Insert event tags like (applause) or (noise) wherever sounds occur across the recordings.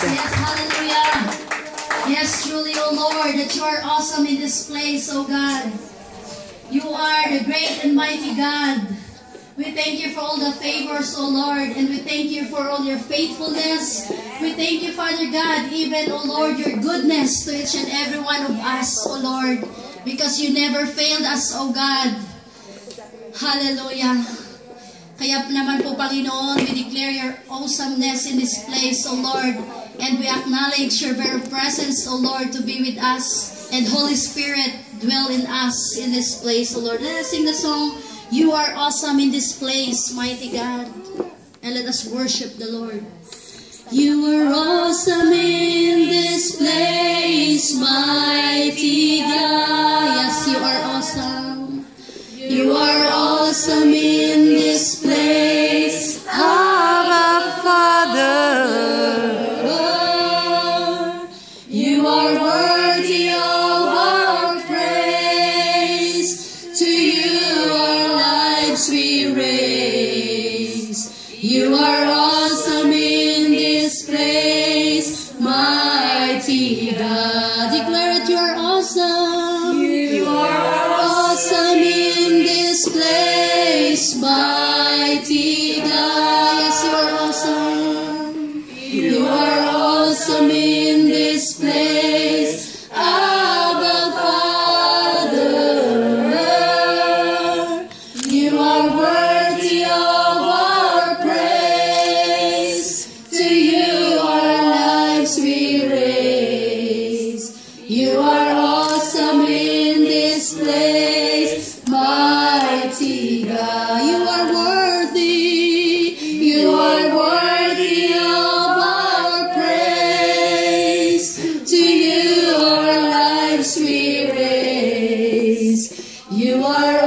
Yes, hallelujah. Yes, truly, O Lord, that you are awesome in this place, O God. You are the great and mighty God. We thank you for all the favors, O Lord, and we thank you for all your faithfulness. We thank you, Father God, even, O Lord, your goodness to each and every one of us, O Lord, because you never failed us, O God. Hallelujah. Kaya naman po, Panginoon, we declare your awesomeness in this place, O Lord. And we acknowledge your very presence, O Lord, to be with us. And Holy Spirit, dwell in us in this place, O Lord. Let us sing the song, You are awesome in this place, mighty God. And let us worship the Lord. You are awesome in this place, lives we raise. You are awesome in this place, mighty God. Declare it, you are awesome. You are awesome in this place, mighty God. Yes, you are awesome. You are awesome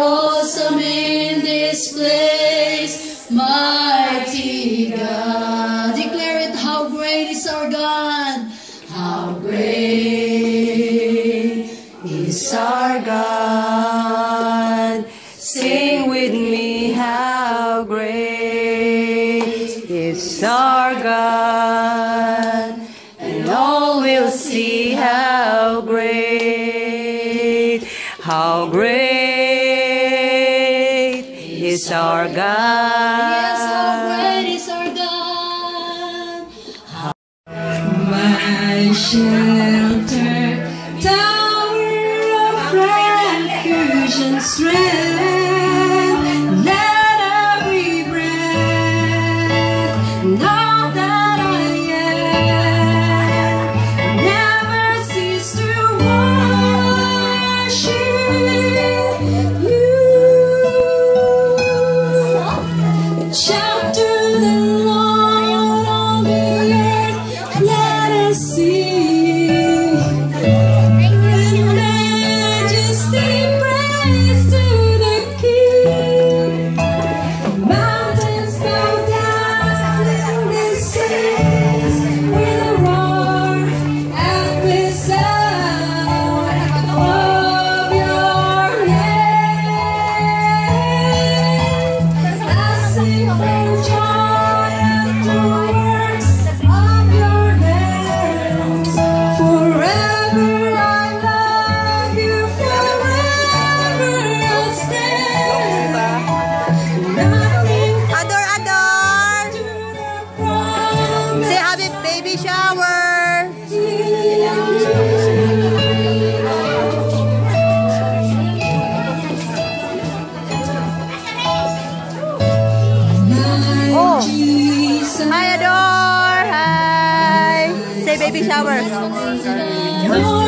awesome in this place, mighty God. Declare it, how great is our God. How great is our God. Sing with me, how great is our God. And all will see how great, how great is our God. Yes, how great is our God. My shelter, tower of refuge and strength, Say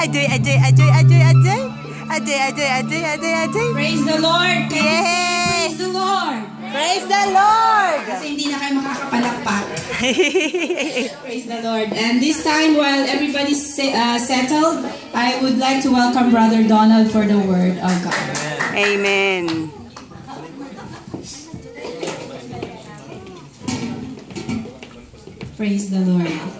Ajoy, ajoy, ajoy, ajoy, ajoy. Ajoy, ajoy, ajoy, ajoy, ajoy. Praise the Lord. Can. Praise the Lord. Praise the Lord. Kasi hindi na kayo makakapalakpak. (laughs) Praise the Lord. And this time, while everybody's uh, settled, I would like to welcome Brother Donald for the word of God. Amen. Praise the Lord.